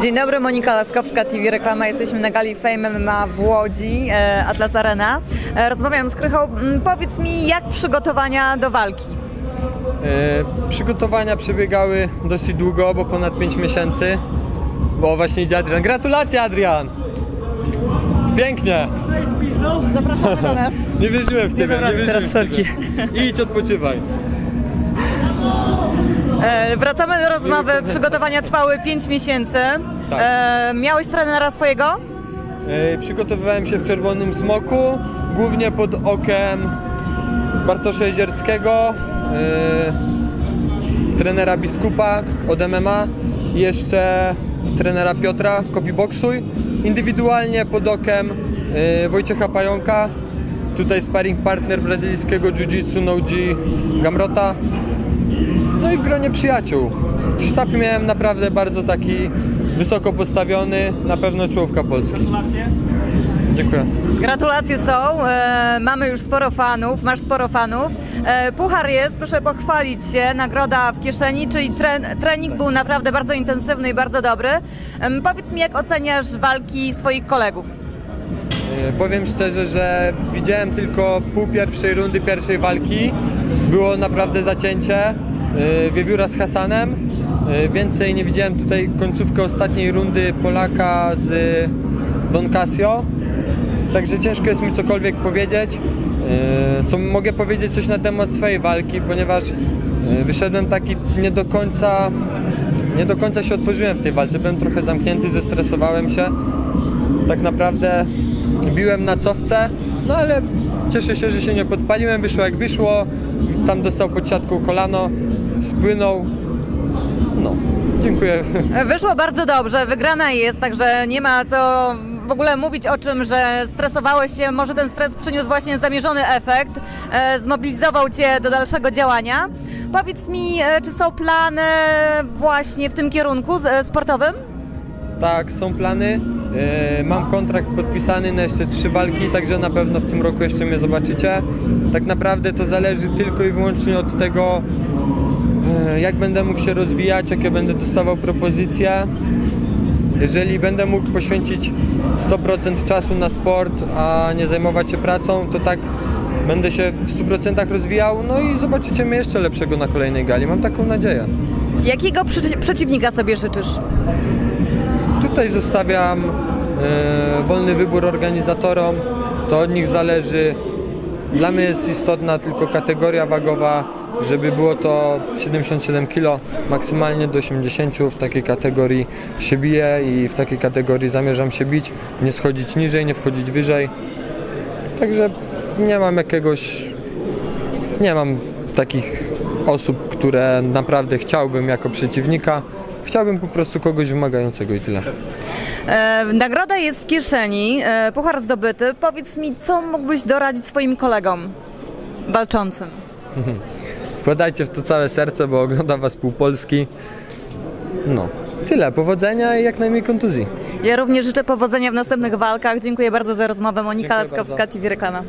Dzień dobry, Monika Laskowska, TV Reklama. Jesteśmy na gali Fame MMA w Łodzi, e, Atlas Arena. E, Rozmawiam z Krychą. Mm, Powiedz mi, jak przygotowania do walki? E, Przygotowania przebiegały dosyć długo, bo ponad 5 miesięcy. Bo właśnie idzie Adrian. Gratulacje Adrian! Pięknie! Zapraszamy do nas. Nie wierzyłem w ciebie, dobra, nie wierzyłem teraz sorki. Idź odpoczywaj. E, Wracamy do rozmowy. Przygotowania trwały 5 miesięcy. Tak. E, Miałeś trenera swojego? E, Przygotowywałem się w Czerwonym Smoku, głównie pod okiem Bartosza Jezierskiego, e, trenera Biskupa od MMA jeszcze trenera Piotra Kopiboksuj. Indywidualnie pod okiem e, Wojciecha Pająka, tutaj sparring partner brazylijskiego jiu-jitsu Noji Gamrota. No i w gronie przyjaciół. Sztab miałem naprawdę bardzo taki wysoko postawiony, na pewno czołówka Polski. Dziękuję. Gratulacje są. E, Mamy już sporo fanów, masz sporo fanów. E, Puchar jest, proszę pochwalić się, nagroda w kieszeni, czyli tren, trening był naprawdę bardzo intensywny i bardzo dobry. Em, Powiedz mi, jak oceniasz walki swoich kolegów? E, Powiem szczerze, że widziałem tylko pół pierwszej rundy pierwszej walki. Było naprawdę zacięcie. E, Wiewióra z Hasanem. E, Więcej nie widziałem tutaj końcówkę ostatniej rundy Polaka z Don Casio. Także ciężko jest mi cokolwiek powiedzieć. E, Co mogę powiedzieć coś na temat swojej walki, ponieważ wyszedłem taki nie do końca nie do końca się otworzyłem w tej walce. Byłem trochę zamknięty, zestresowałem się. Tak naprawdę biłem na cofce, no ale cieszę się, że się nie podpaliłem. Wyszło jak wyszło. Tam dostał pod siatką kolano, spłynął. No, dziękuję. E, Wyszło bardzo dobrze, wygrana jest, także nie ma co w ogóle mówić o czym, że stresowałeś się. Może ten stres przyniósł właśnie zamierzony efekt, e, zmobilizował cię do dalszego działania. Powiedz mi, e, czy są plany właśnie w tym kierunku sportowym? Tak, są plany. E, Mam kontrakt podpisany na jeszcze trzy walki, także na pewno w tym roku jeszcze mnie zobaczycie. Tak naprawdę to zależy tylko i wyłącznie od tego, e, jak będę mógł się rozwijać, jakie będę dostawał propozycje. Jeżeli będę mógł poświęcić 100% czasu na sport, a nie zajmować się pracą, to tak będę się w 100% rozwijał. No i zobaczycie mnie jeszcze lepszego na kolejnej gali. Mam taką nadzieję. Jakiego przeci- przeciwnika sobie życzysz? Tutaj zostawiam e, wolny wybór organizatorom, to od nich zależy. Dla mnie jest istotna tylko kategoria wagowa, żeby było to 77 kg, maksymalnie do 80 w takiej kategorii się biję i w takiej kategorii zamierzam się bić, nie schodzić niżej, nie wchodzić wyżej. Także nie mam jakiegoś, nie mam takich osób, które naprawdę chciałbym jako przeciwnika. Chciałbym po prostu kogoś wymagającego i tyle. E, nagroda jest w kieszeni, e, puchar zdobyty. Powiedz mi, co mógłbyś doradzić swoim kolegom walczącym? Wkładajcie w to całe serce, bo ogląda Was pół Polski. No, tyle. Powodzenia i jak najmniej kontuzji. Ja również życzę powodzenia w następnych walkach. Dziękuję bardzo za rozmowę. Monika Dziękuję Laskowska, TV Reklama.